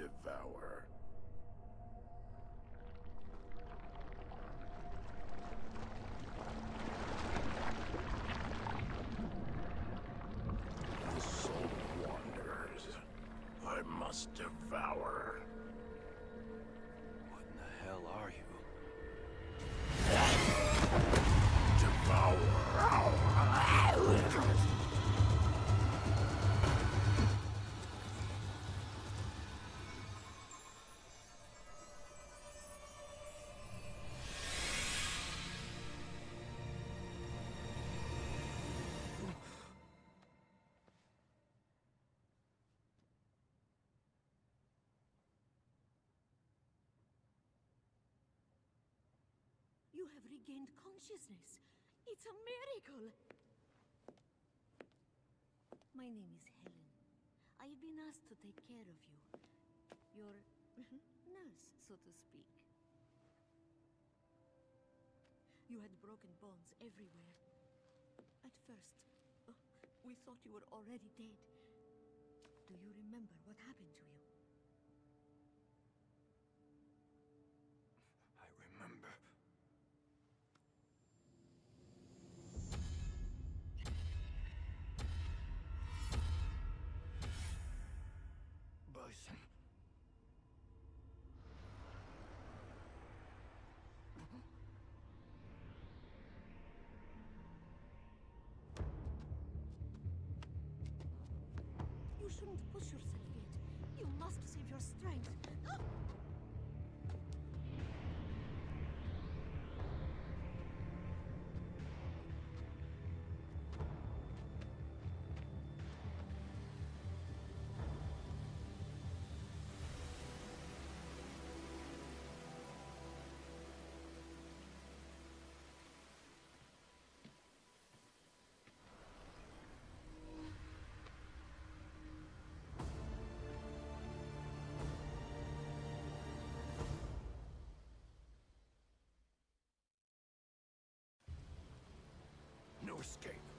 devour. Regained consciousness. It's a miracle. My name is Helen. I have been asked to take care of you. Your nurse, so to speak. You had broken bones everywhere. At first, uh, we thought you were already dead. Do you remember what happened to you? Must save your strength. Escape.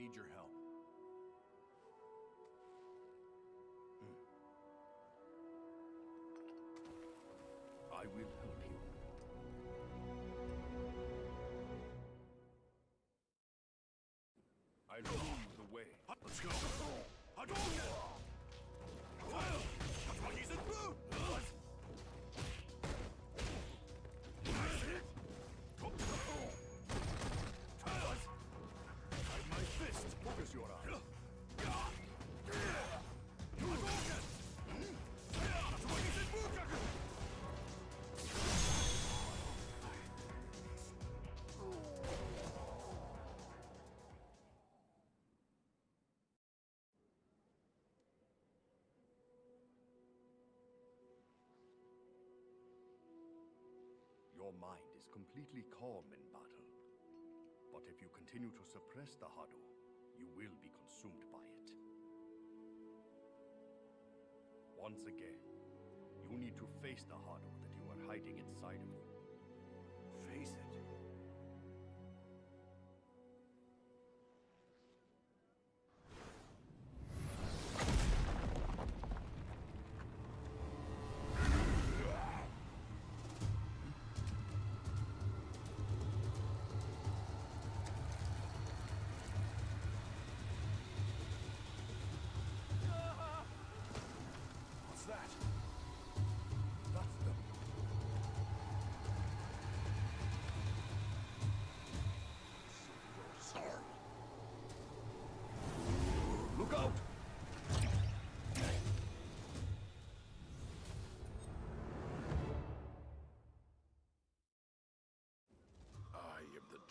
Need your help. Hmm. I will help you. I lead the way. Let's go! Hadouken! Your mind is completely calm in battle. But if you continue to suppress the Hado, you will be consumed by it. Once again, you need to face the Hado that you are hiding inside of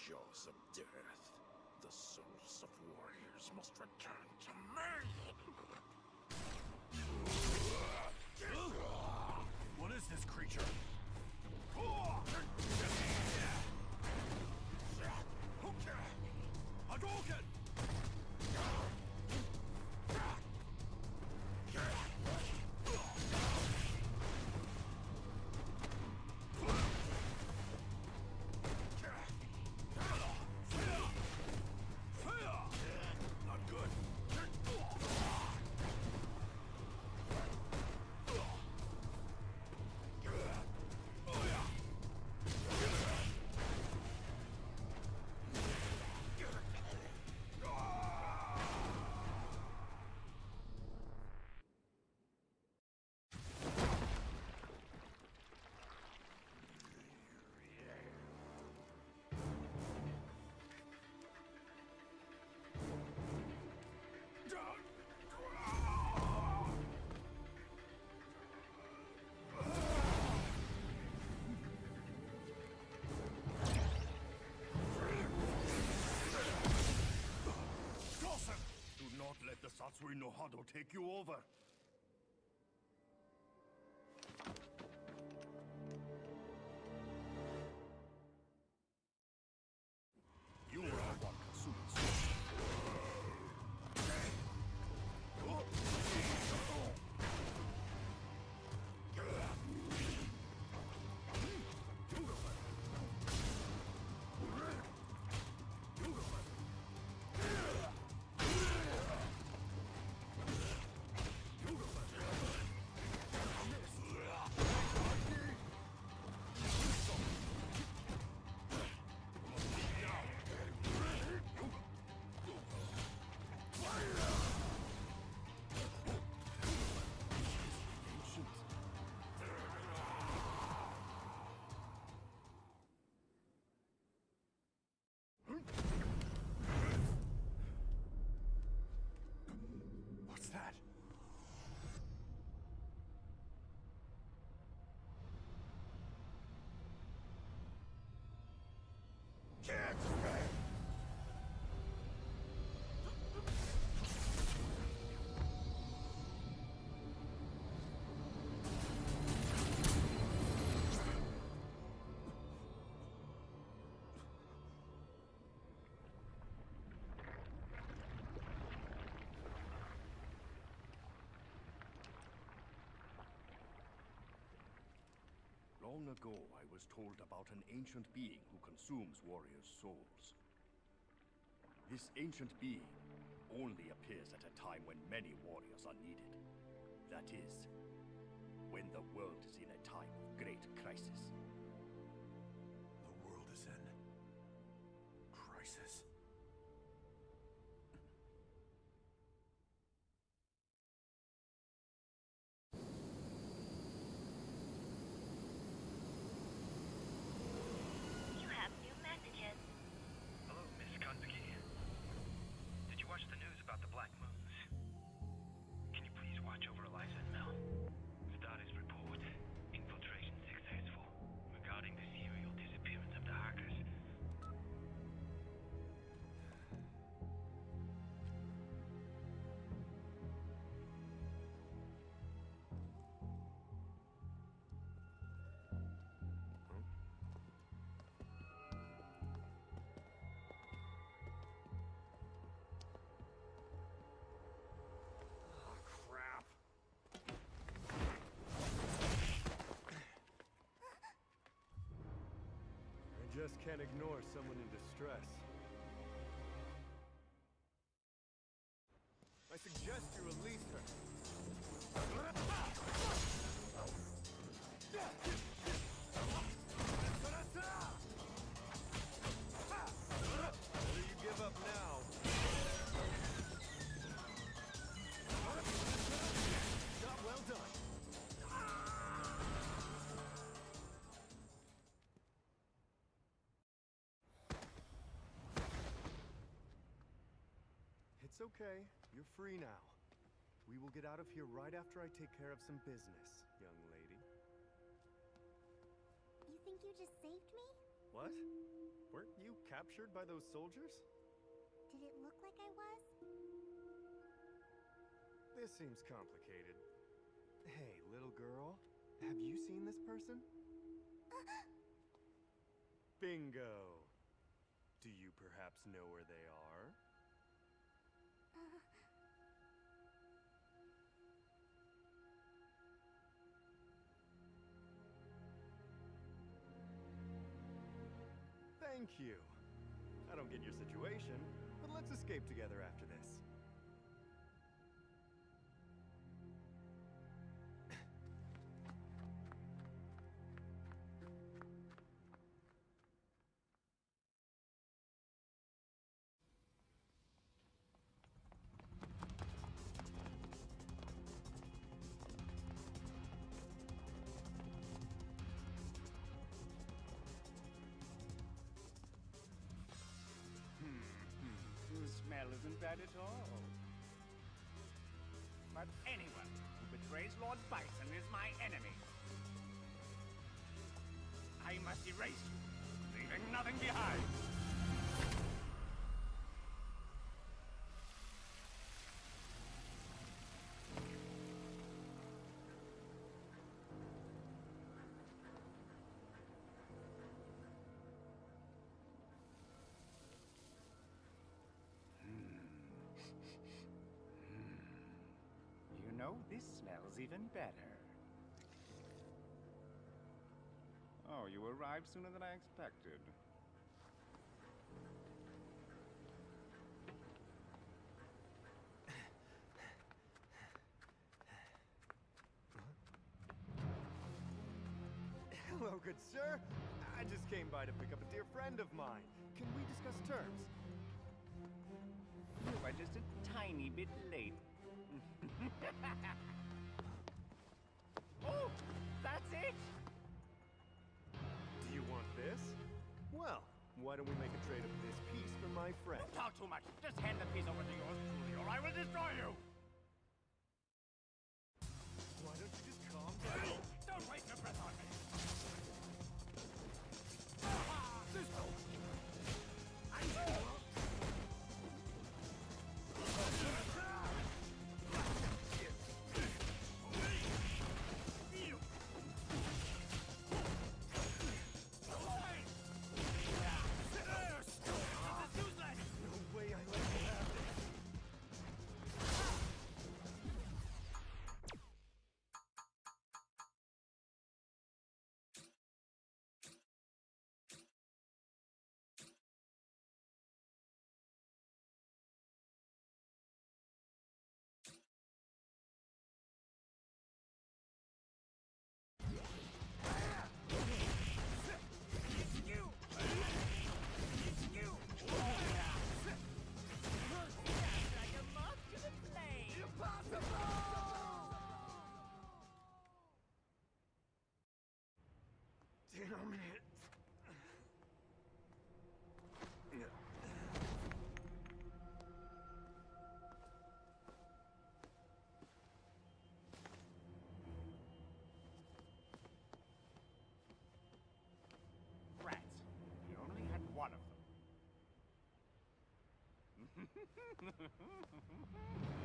jaws of death. The souls of warriors must return to me. What is this creature? Hadouken! Take you over. Long ago, I was told about an ancient being consumes warriors' souls. This ancient being only appears at a time when many warriors are needed. That is, when the world is in a time of great crisis. Just can't ignore someone in distress. I suggest you release her. It's okay. You're free now. We will get out of here right after I take care of some business, young lady. You think you just saved me? What? Weren't you captured by those soldiers? Did it look like I was? This seems complicated. Hey, little girl. Have you seen this person? Bingo! Do you perhaps know where they are? Thank you. I don't get your situation, but let's escape together after this. Isn't bad at all. But anyone who betrays Lord Bison is my enemy. I must erase you, leaving nothing behind. Know, this smells even better. Oh, you arrived sooner than I expected. Hello, good sir. I just came by to pick up a dear friend of mine. Can we discuss terms? You are just a tiny bit late. oh, that's it! Do you want this? Well, why don't we make a trade of this piece for my friend? Don't talk too much. Just hand the piece over to yours truly, or I will destroy you! Rats. You only had one of them.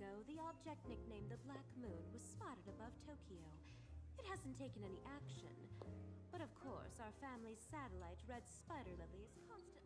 ago, the object nicknamed the Black Moon was spotted above Tokyo. It hasn't taken any action. But of course, our family's satellite, Red Spider Lily, is constantly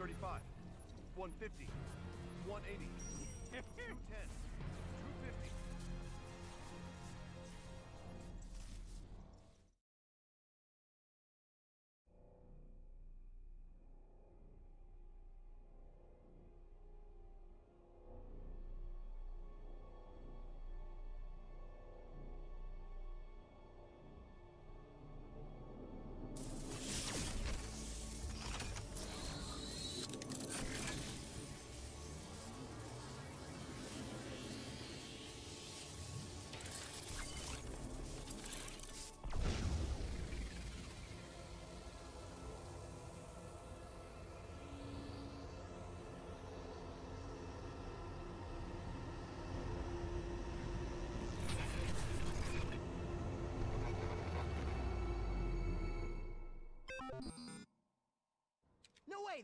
135. 150. 180. 210.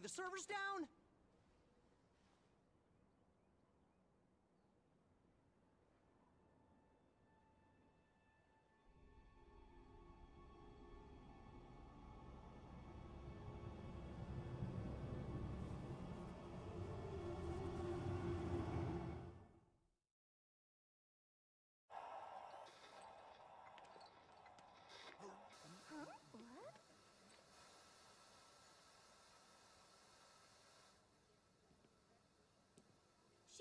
The server's down?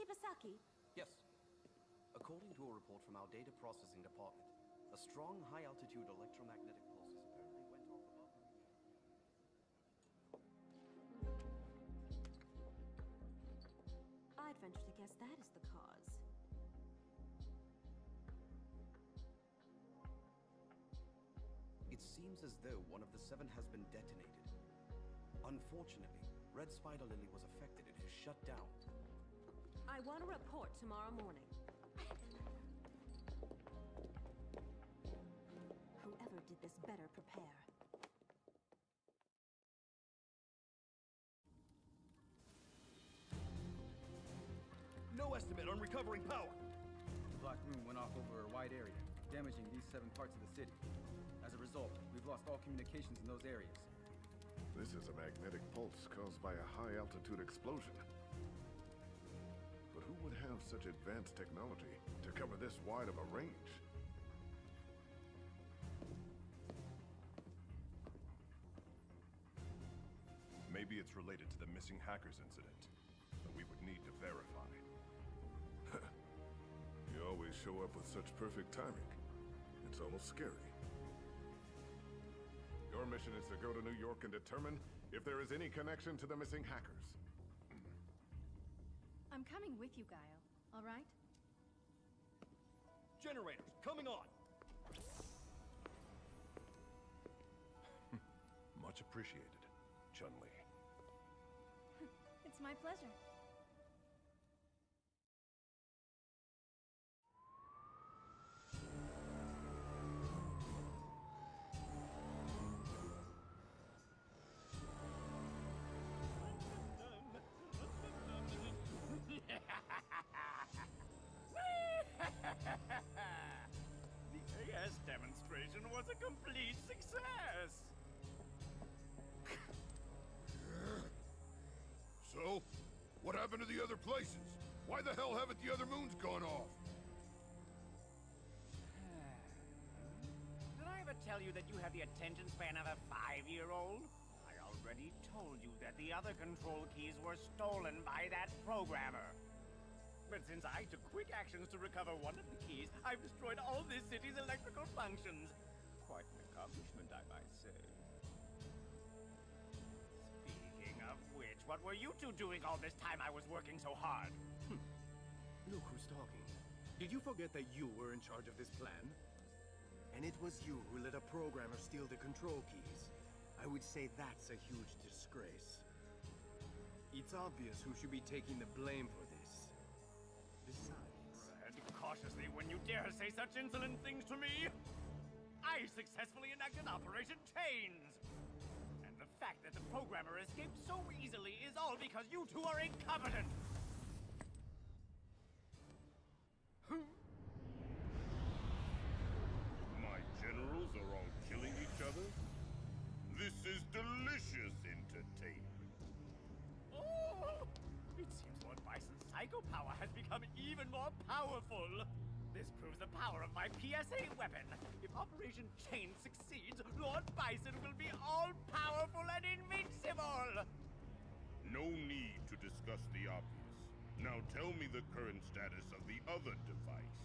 Shibasaki, Yes. According to a report from our data processing department, a strong high-altitude electromagnetic pulse apparently went off above I'd venture to guess that is the cause. It seems as though one of the seven has been detonated. Unfortunately, Red Spider Lily was affected and has shut down. I want a report tomorrow morning. Whoever did this better prepare. No estimate on recovering power. The Black Moon went off over a wide area, damaging these seven parts of the city. As a result, we've lost all communications in those areas. This is a magnetic pulse caused by a high-altitude explosion. Who would have such advanced technology to cover this wide of a range? Maybe it's related to the missing hackers incident, but we would need to verify. You always show up with such perfect timing. It's almost scary. Your mission is to go to New York and determine if there is any connection to the missing hackers. I'm coming with you, Guile. All right? Generators, coming on! Much appreciated, Chun-Li. It's my pleasure. Demonstration was a complete success! So, what happened to the other places? Why the hell haven't the other moons gone off? Did I ever tell you that you have the attention span of a five-year-old? I already told you that the other control keys were stolen by that programmer. But since I took quick actions to recover one of the keys, I've destroyed all this city's electrical functions. Quite an accomplishment, I might say. Speaking of which, what were you two doing all this time I was working so hard? Hmm. Look who's talking. Did you forget that you were in charge of this plan? And it was you who let a programmer steal the control keys. I would say that's a huge disgrace. It's obvious who should be taking the blame for. Besides... Tread cautiously when you dare say such insolent things to me! I successfully enacted Operation Chains! And the fact that the programmer escaped so easily is all because you two are incompetent! My generals are all more powerful. This proves the power of my PSA weapon. If Operation Chain succeeds, Lord Bison will be all-powerful and invincible! No need to discuss the obvious. Now tell me the current status of the other device.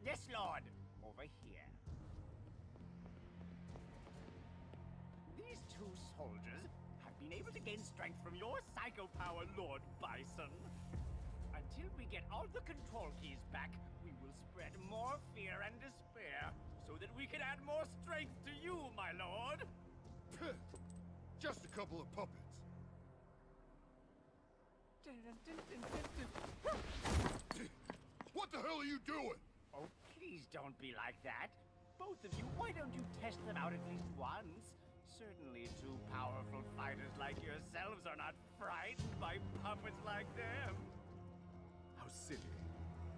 Yes, Lord. Over here. These two soldiers been able to gain strength from your psycho power, Lord Bison. Until we get all the control keys back, we will spread more fear and despair so that we can add more strength to you, my lord. Just a couple of puppets. What the hell are you doing? Oh, please don't be like that. Both of you, why don't you test them out at least once? Certainly two powerful fighters like yourselves are not frightened by puppets like them. How silly.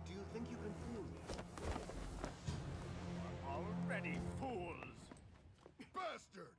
Do you think you can fool me? You are already fools! Bastard!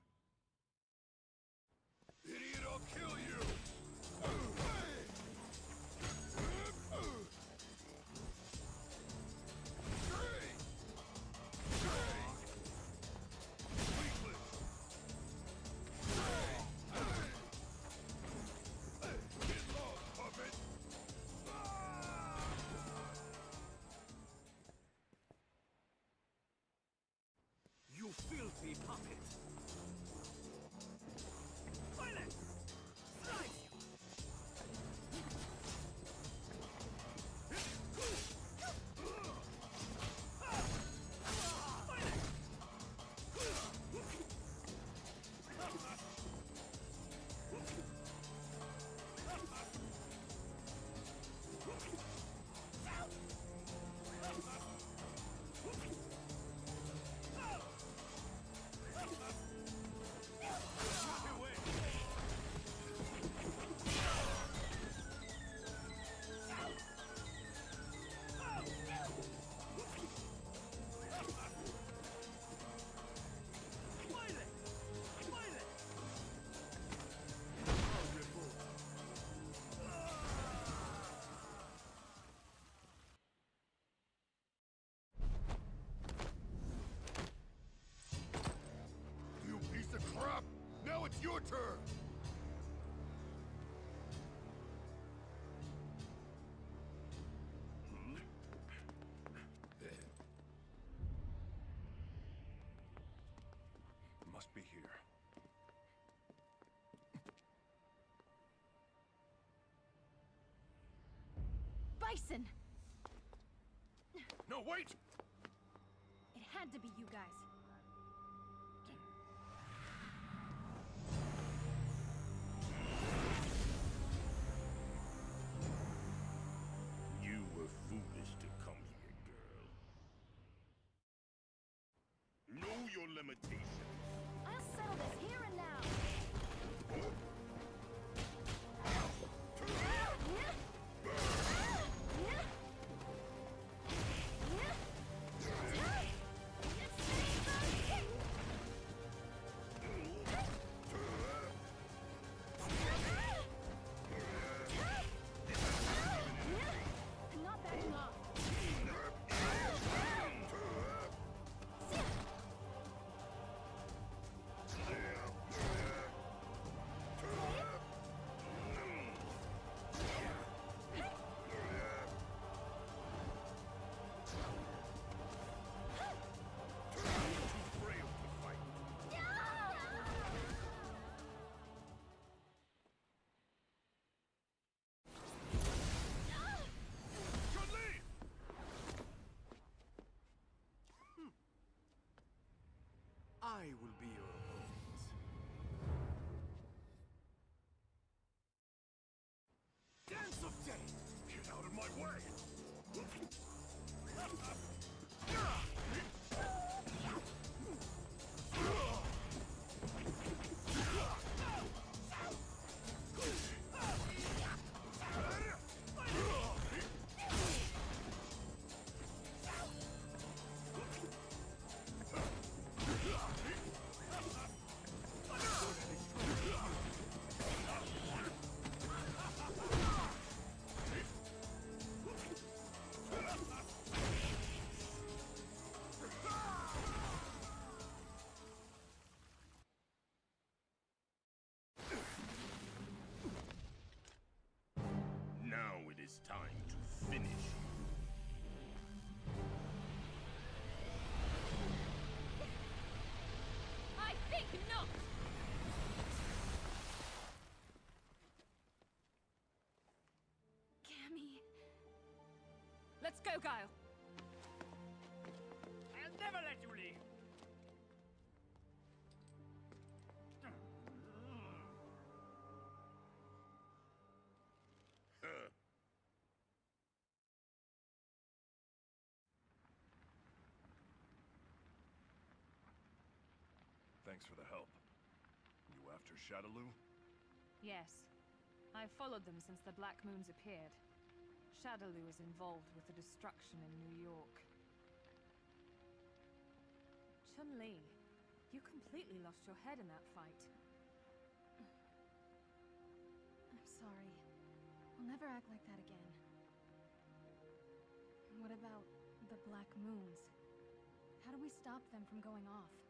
Your turn! Hmm? Must be here. Bison! No, wait! It had to be you guys. Your limitations. Time to finish I think not! Cammy... Let's go, Guile! Thanks for the help. You after Shadaloo? Yes. I've followed them since the Black Moons appeared. Shadaloo is involved with the destruction in New York. Chun-Li, you completely lost your head in that fight. I'm sorry. I'll never act like that again. What about the Black Moons? How do we stop them from going off?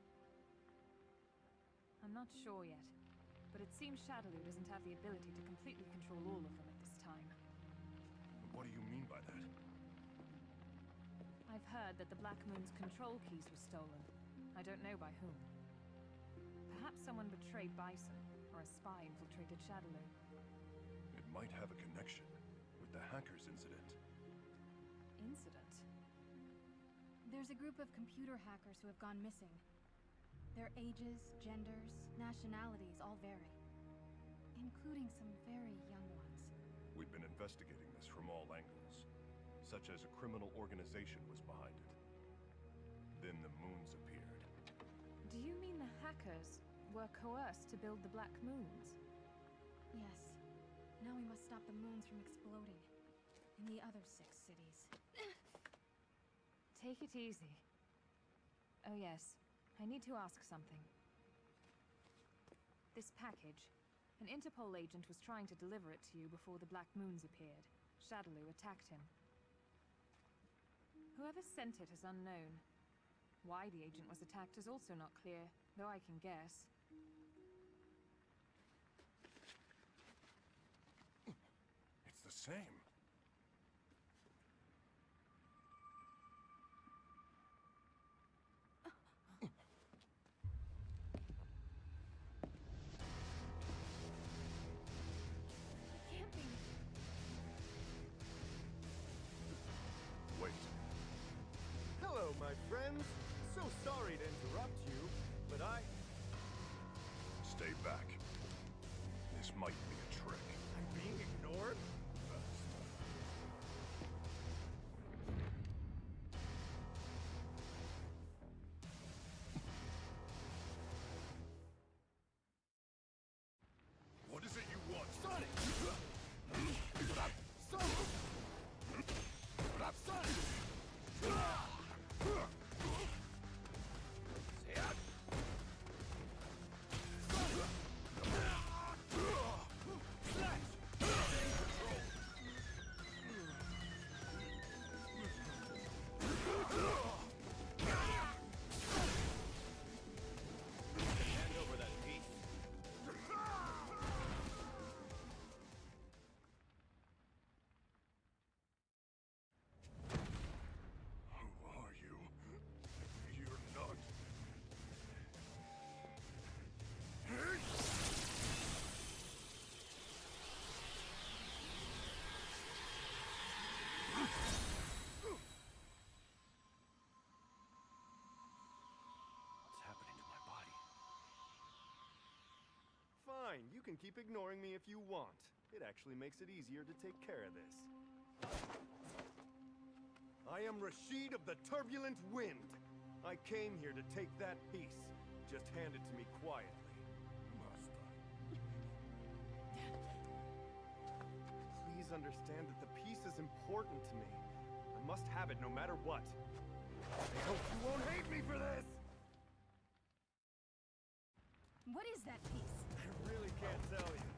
I'm not sure yet, but it seems Shadaloo doesn't have the ability to completely control all of them at this time. What do you mean by that? I've heard that the Black Moon's control keys were stolen. I don't know by whom. Perhaps someone betrayed Bison, or a spy infiltrated Shadaloo. It might have a connection with the hackers incident. Incident? There's a group of computer hackers who have gone missing. Their ages, genders, nationalities all vary. Including some very young ones. We've been investigating this from all angles, such as a criminal organization was behind it. Then the moons appeared. Do you mean the hackers were coerced to build the Black Moons? Yes. Now we must stop the moons from exploding. In the other six cities. Take it easy. Oh yes, I need to ask something. This package. An Interpol agent was trying to deliver it to you before the Black Moons appeared. Shadaloo attacked him. Whoever sent it is unknown. Why the agent was attacked is also not clear, though I can guess. It's the same. Back. This might can keep ignoring me if you want. It actually makes it easier to take care of this. I am Rashid of the Turbulent Wind. I came here to take that piece. Just hand it to me quietly. Master. Please understand that the piece is important to me. I must have it no matter what. I hope you won't hate me for this! What is that piece? Can't tell you.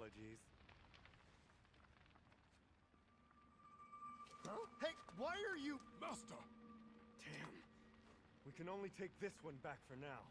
Apologies. Huh? Hey, why are you... Master! Damn. We can only take this one back for now.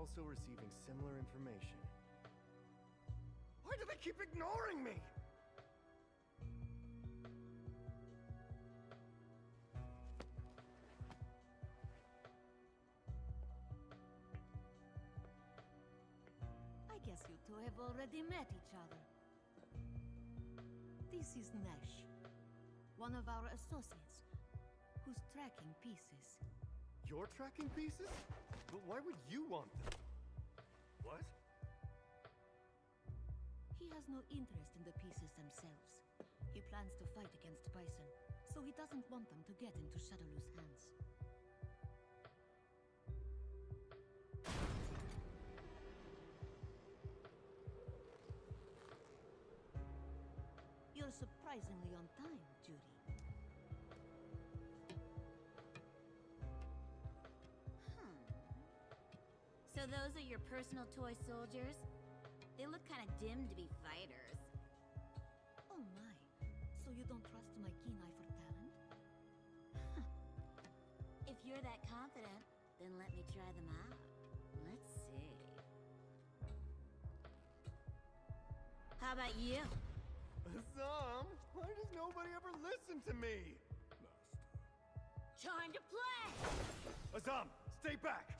Also receiving similar information. Why do they keep ignoring me? I guess you two have already met each other. This is Nash, one of our associates, who's tracking pieces. Your tracking pieces? But why would you want them? What? He has no interest in the pieces themselves. He plans to fight against Bison, so he doesn't want them to get into Shadaloo's hands. You're surprisingly on time, Juri. So those are your personal toy soldiers? They look kind of dim to be fighters. Oh my. So you don't trust my keen eye for talent? If you're that confident, then let me try them out. Let's see. How about you? Azam, why does nobody ever listen to me? Master. Time to play! Azam, stay back!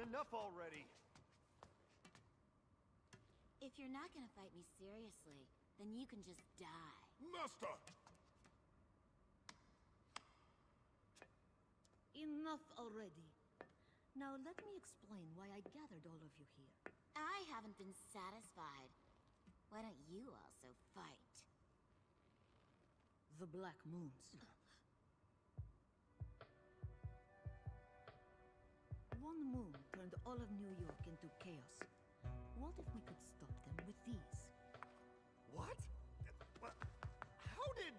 Come enough already! If you're not gonna fight me seriously, then you can just die. Master! Enough already. Now let me explain why I gathered all of you here. I haven't been satisfied. Why don't you also fight? The Black Moons. One moon turned all of New York into chaos. What if we could stop them with these? What? What? How did...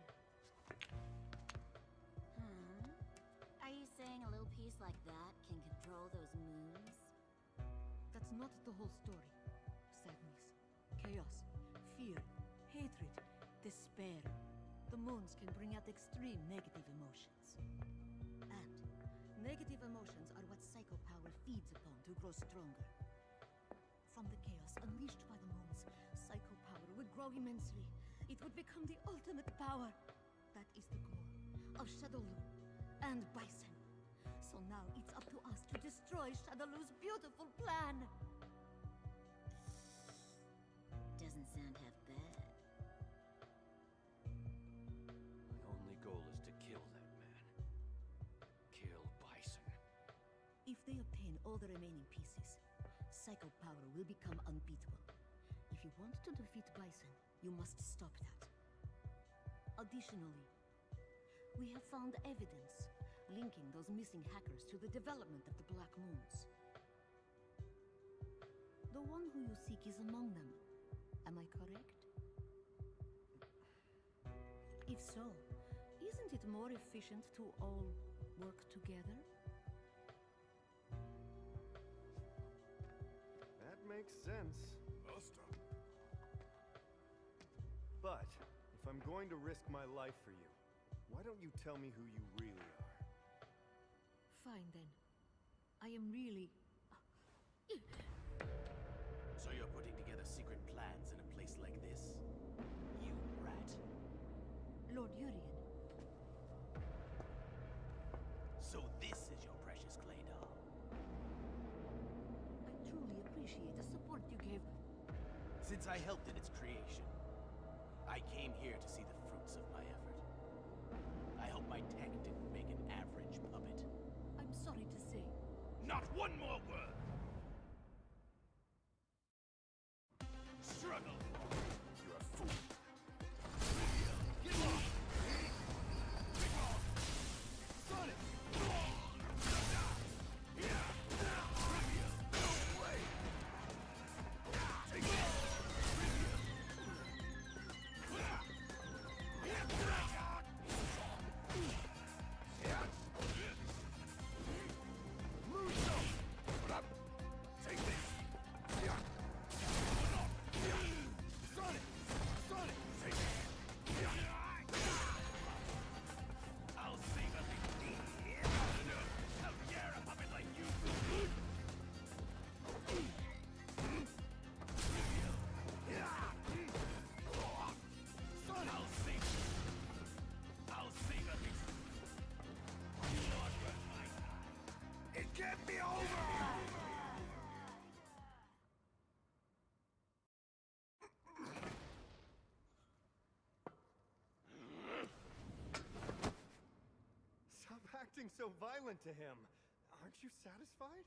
Hmm? Are you saying a little piece like that can control those moons? That's not the whole story. Sadness, chaos, fear, hatred, despair. The moons can bring out extreme negative emotions. Negative emotions are what psycho power feeds upon to grow stronger. From the chaos unleashed by the moons, psycho power would grow immensely. It would become the ultimate power. That is the goal of Shadaloo and Bison. So now it's up to us to destroy Shadaloo's beautiful plan. Doesn't sound half Psycho power will become unbeatable. If you want to defeat Bison, you must stop that. Additionally, we have found evidence linking those missing hackers to the development of the Black Moons. The one who you seek is among them. Am I correct? If so, isn't it more efficient to all work together? Makes sense. Buster. But, if I'm going to risk my life for you, why don't you tell me who you really are? Fine then. I am really. So you're putting together secret plans in a place like this? You rat. Lord Urien. So this is your precious clay doll. I truly appreciate the support you gave. Since I helped in its creation, I came here to see the fruits of my effort. I hope my tech didn't make an average puppet. I'm sorry to say. Not one more word! So violent to him. Aren't you satisfied?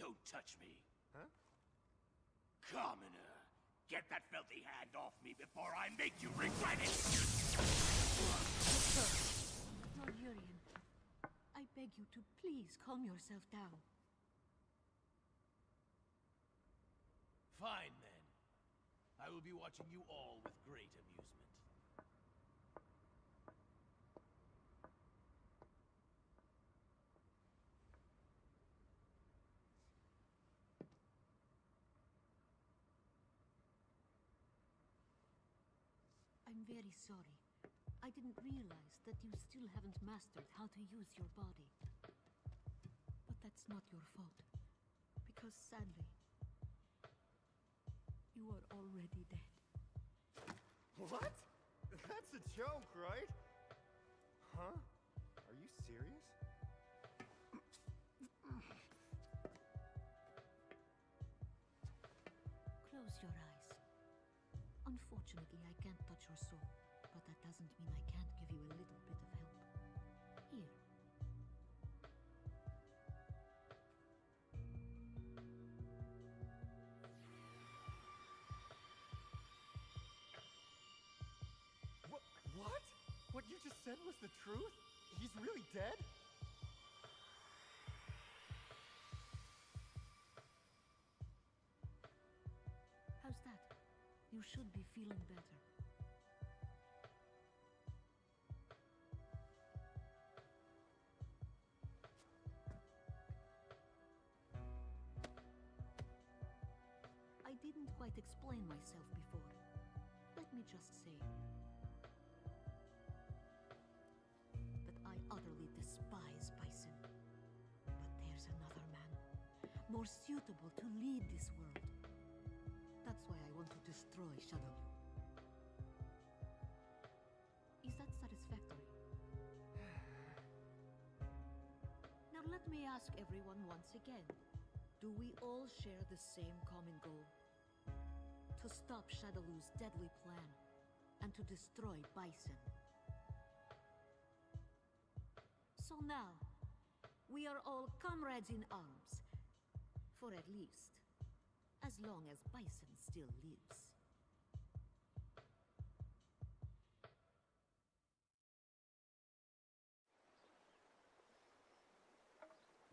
Don't touch me. Huh? Commoner, get that filthy hand off me before I make you regret it! Lord Urien, I beg you to please calm yourself down. Fine then. I will be watching you all with great amusement. I'm sorry. I didn't realize that you still haven't mastered how to use your body. But that's not your fault. Because sadly, you are already dead. What? That's a joke, right? Huh? Are you serious? Close your eyes. Unfortunately, I can't touch your soul, doesn't mean I can't give you a little bit of help. Here. What? What? What you just said was the truth? He's really dead? How's that? You should be feeling better. Quite explain myself before. Let me just say that I utterly despise Bison. But there's another man, more suitable to lead this world. That's why I want to destroy Shadow. Is that satisfactory? now let me ask everyone once again. Do we all share the same common goal? to stop Shadaloo's deadly plan and to destroy Bison. So now, we are all comrades in arms, for at least as long as Bison still lives.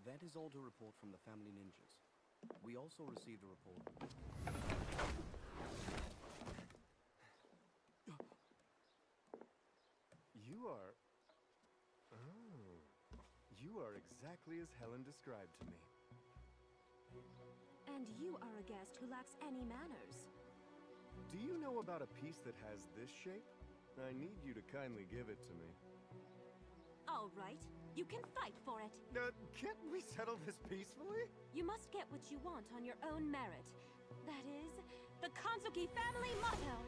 That is all to report from the family ninjas. We also received a report... You are... Oh. You are exactly as Helen described to me. And you are a guest who lacks any manners. Do you know about a piece that has this shape? I need you to kindly give it to me. All right, you can fight for it. Uh, can't we settle this peacefully? You must get what you want on your own merit. That is, the Kanzuki family motto.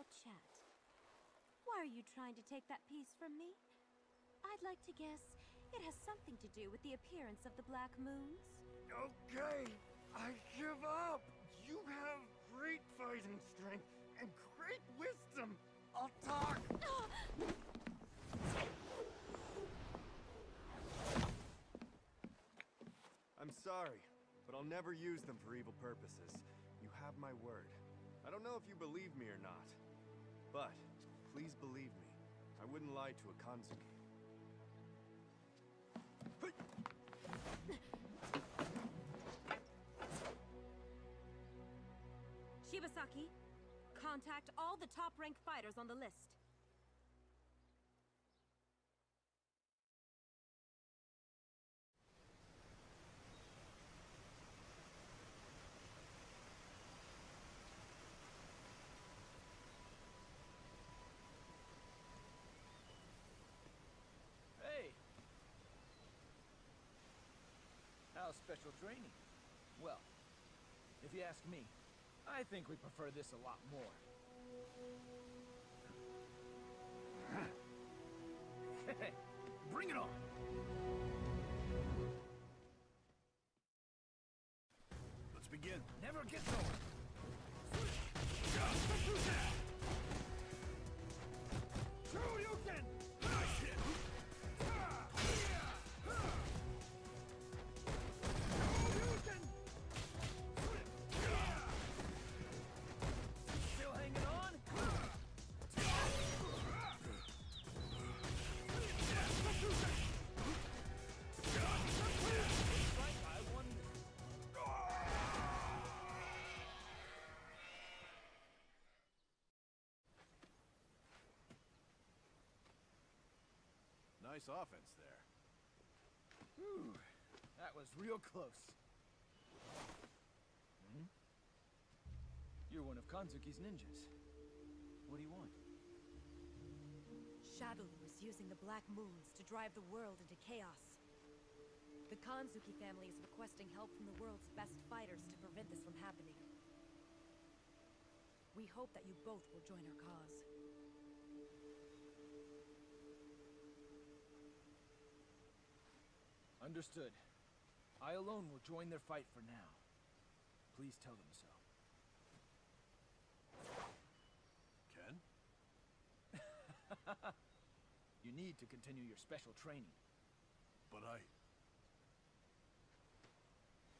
Little chat. Why are you trying to take that piece from me? I'd like to guess it has something to do with the appearance of the Black Moons. Okay, I give up! You have great fighting strength and great wisdom! I'll talk! I'm sorry, but I'll never use them for evil purposes. You have my word. I don't know if you believe me or not, but please believe me. I wouldn't lie to a Kanzuki. Shibasaki, contact all the top-ranked fighters on the list. Hey! Special training? Well, if you ask me, I think we prefer this a lot more. Bring it on! Let's begin. Never over. Shoryuken! Nice offense there. Whew, that was real close. Hmm? You're one of Kanzuki's ninjas. What do you want? Shadaloo is using the Black Moons to drive the world into chaos. The Kanzuki family is requesting help from the world's best fighters to prevent this from happening. We hope that you both will join our cause. Understood. I alone will join their fight for now. Please tell them so. Ken? you need to continue your special training. But I...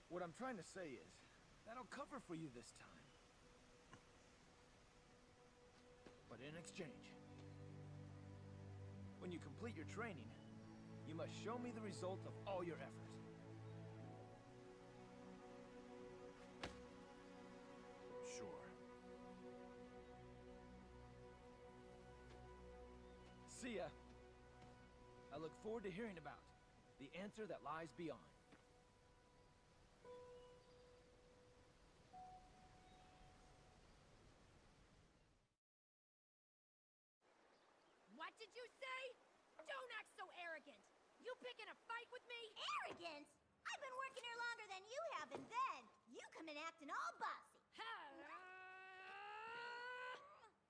What I'm trying to say is, that'll cover for you this time. But in exchange, when you complete your training, you must show me the result of all your effort. Sure. See ya. I look forward to hearing about the answer that lies beyond. What did you say? Don't act so arrogant! You You picking a fight with me? Arrogance? I've been working here longer than you have, and then you come in acting all bossy.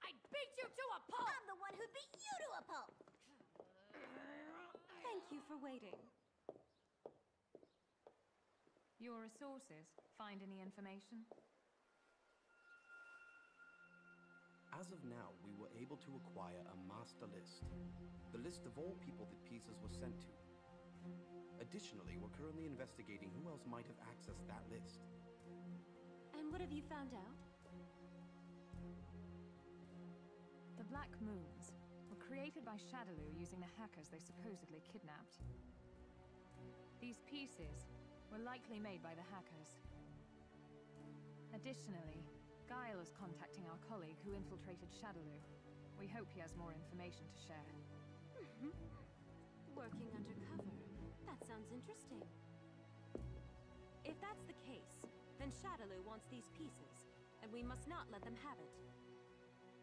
I beat you to a pulp! I'm the one who beat you to a pulp. Thank you for waiting. Your resources? Find any information? As of now, we were able to acquire a master list. The list of all people that pieces were sent to. Additionally, we're currently investigating who else might have accessed that list. And what have you found out? The Black Moons were created by Shadaloo using the hackers they supposedly kidnapped. These pieces were likely made by the hackers. Additionally, Guile is contacting our colleague who infiltrated Shadaloo. We hope he has more information to share. Working undercover. Sounds interesting. If that's the case, then Shadaloo wants these pieces, and we must not let them have it.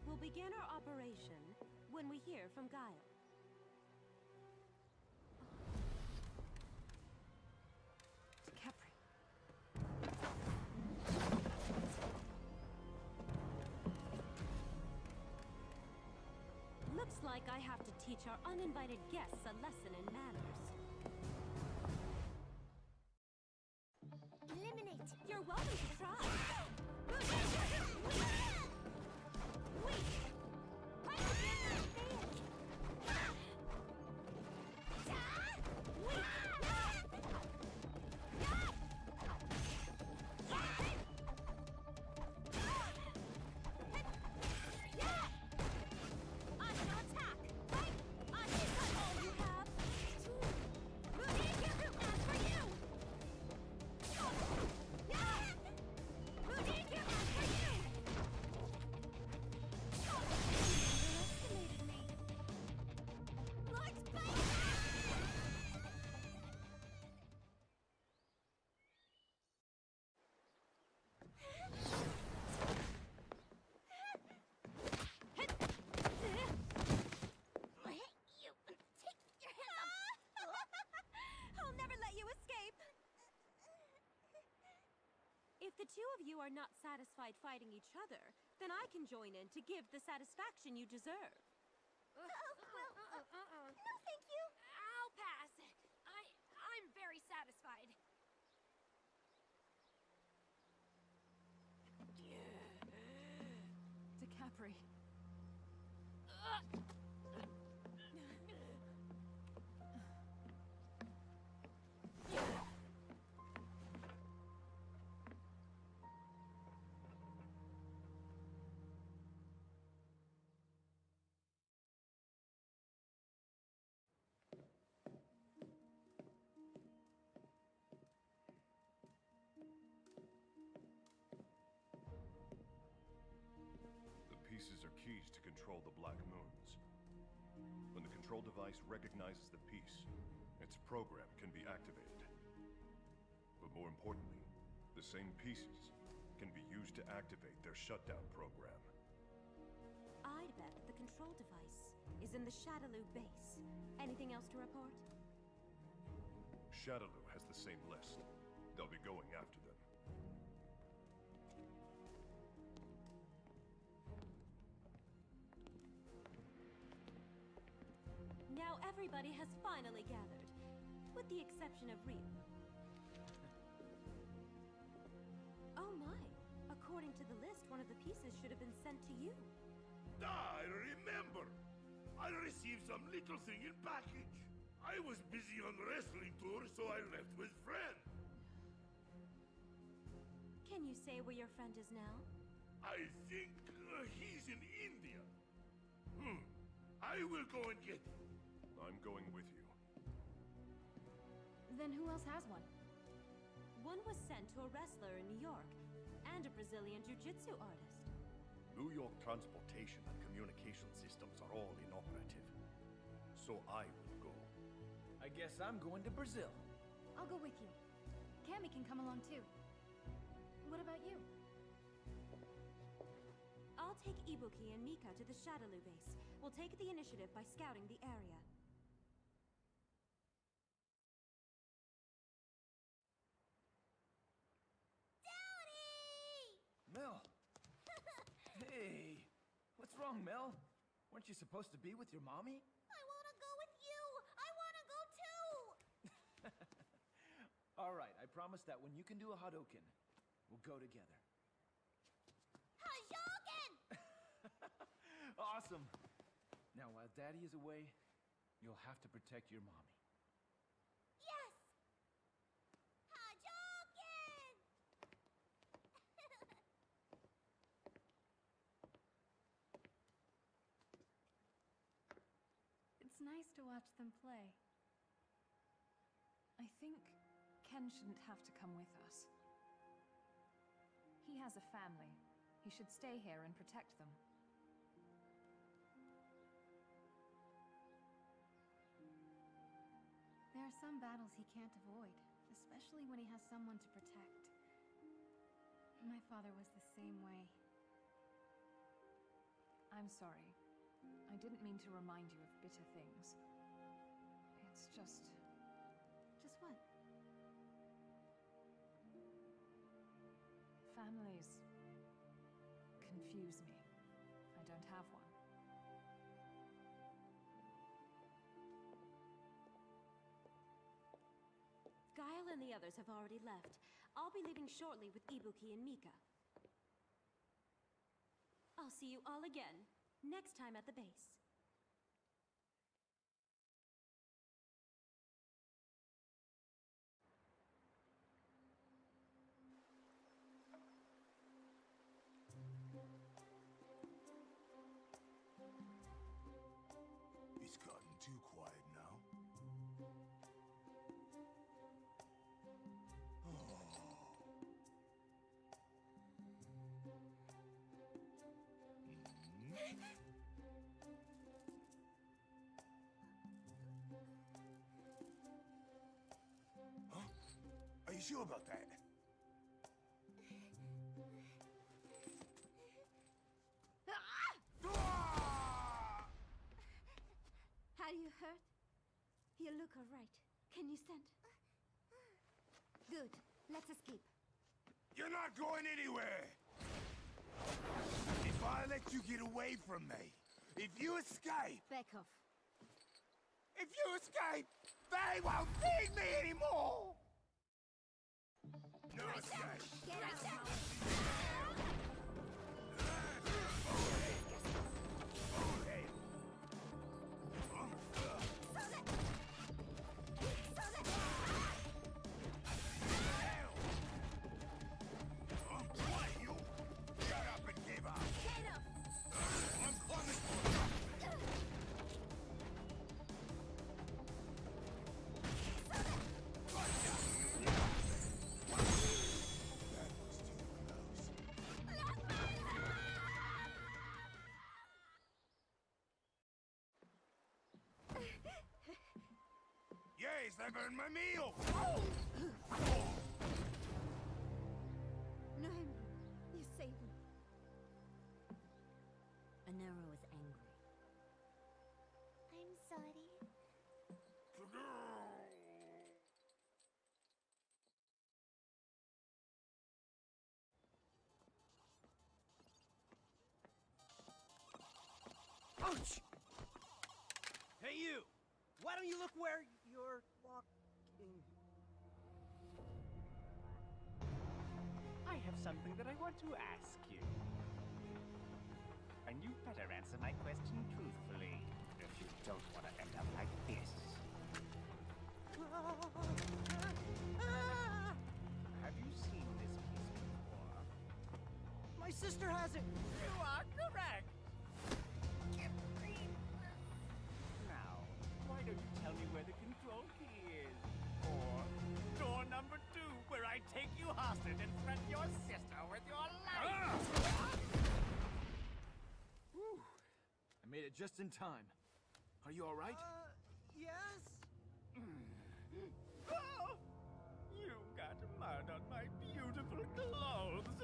We'll begin our operation when we hear from Guile. Capri. Looks like I have to teach our uninvited guests a lesson in manners. You're welcome. The two of you are not satisfied fighting each other, then I can join in to give the satisfaction you deserve. Keys to control the Black Moons. When the control device recognizes the piece, its program can be activated. But more importantly, the same pieces can be used to activate their shutdown program. I'd bet the control device is in the Shadaloo base. Anything else to report? Shadaloo has the same list. They'll be going after Now everybody has finally gathered, with the exception of Ryu. Oh my! According to the list, one of the pieces should have been sent to you. I remember. I received some little thing in package. I was busy on wrestling tour, so I left with friend. Can you say where your friend is now? I think uh, he's in India. Hmm. I will go and get him. I'm going with you. Then who else has one? One was sent to a wrestler in New York, and a Brazilian jiu-jitsu artist. New York transportation and communication systems are all inoperative. So I will go. I guess I'm going to Brazil. I'll go with you. Cammy can come along too. What about you? I'll take Ibuki and Mika to the Shadaloo base. We'll take the initiative by scouting the area. Wrong, Mel? Weren't you supposed to be with your mommy? I wanna go with you! I wanna go too! All right, I promise that when you can do a Hadouken, we'll go together. Hadouken! Awesome! Now, while Daddy is away, you'll have to protect your mommy. Yes! Hadouken! It's nice to watch them play. I think Ken shouldn't have to come with us. He has a family. He should stay here and protect them. There are some battles he can't avoid, especially when he has someone to protect. My father was the same way. I'm sorry. I didn't mean to remind you of bitter things. It's just... Just what? Families confuse me. I don't have one. Guile and the others have already left. I'll be leaving shortly with Ibuki and Mika. I'll see you all again, next time at the base. Sure about that? Ah! Are you hurt? You look alright. Can you stand? Good. Let's escape. You're not going anywhere! If I let you get away from me, if you escape, Back off. if you escape, they won't need me anymore! No escape! Get out they burned my meal! No, you saved me. Anero is angry. I'm sorry. Ouch! Hey, you! Why don't you look where something that I want to ask you. And you better answer my question truthfully, if you don't want to end up like this. Have you seen this piece before? My sister has it! I just in time. Are you all right? Uh, yes? Oh! You got mud on my beautiful clothes!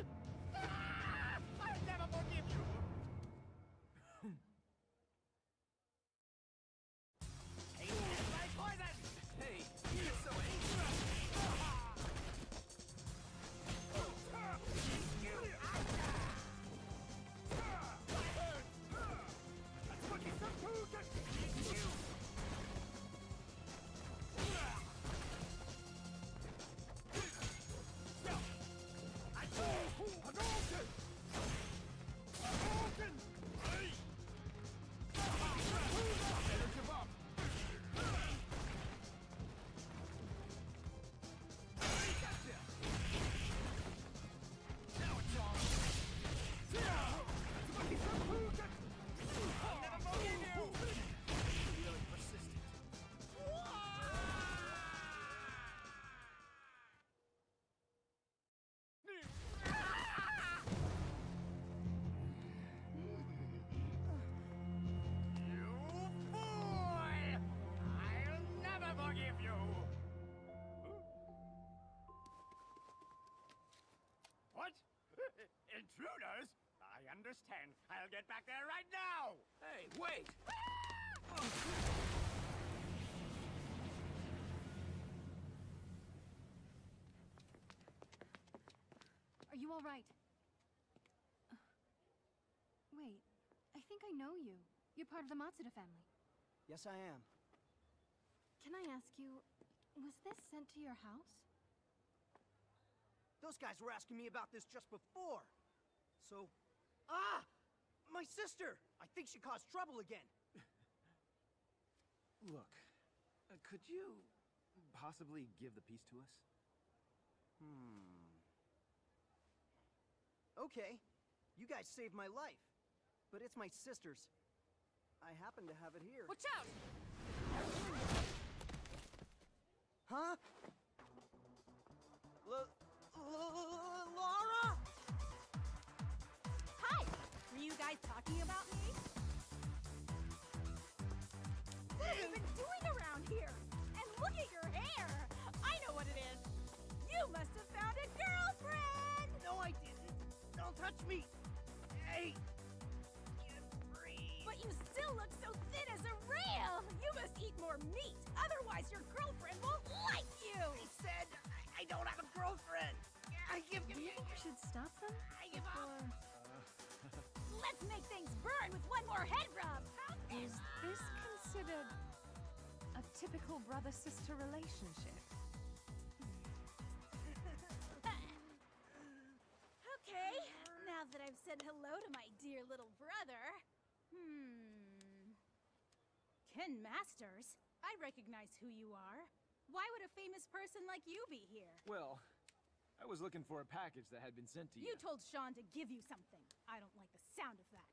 Wait! Are you all right? Uh, Wait, I think I know you. You're part of the Matsuda family. Yes, I am. Can I ask you, was this sent to your house? Those guys were asking me about this just before. So... Ah! My sister! I think she caused trouble again. Look, uh, could you possibly give the piece to us? Hmm. Okay, you guys saved my life. But it's my sister's. I happen to have it here. Watch out! Hair! I know what it is! You must have found a girlfriend! No, I didn't. Don't touch me. Hey! But you still look so thin as a rail! You must eat more meat, otherwise your girlfriend won't like you! I said I, I don't have a girlfriend. I give Do you think we should stop them? I give up. Let's make things burn with one more head rub! Is this considered a typical brother-sister relationship? Okay, now that I've said hello to my dear little brother. Hmm. Ken Masters? I recognize who you are. Why would a famous person like you be here? Well, I was looking for a package that had been sent to you. You told Sean to give you something. I don't like the sound of that.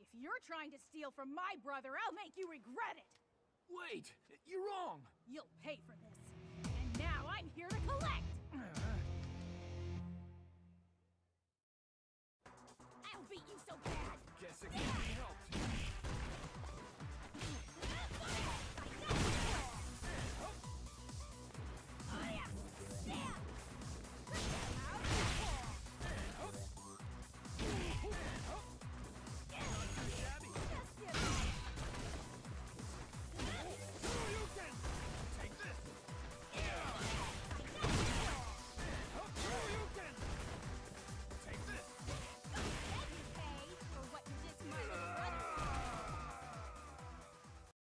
If you're trying to steal from my brother, I'll make you regret it! Wait! You're wrong! You'll pay for this. And now I'm here to collect! I'll beat you so bad! Guess it can't be helped.